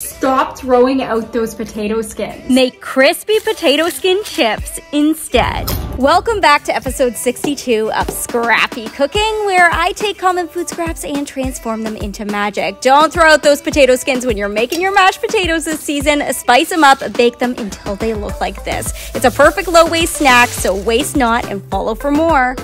Stop throwing out those potato skins. Make crispy potato skin chips instead. Welcome back to episode 62 of Scrappy Cooking, where I take common food scraps and transform them into magic. Don't throw out those potato skins when you're making your mashed potatoes this season. Spice them up, bake them until they look like this. It's a perfect low waste snack, so waste not and follow for more.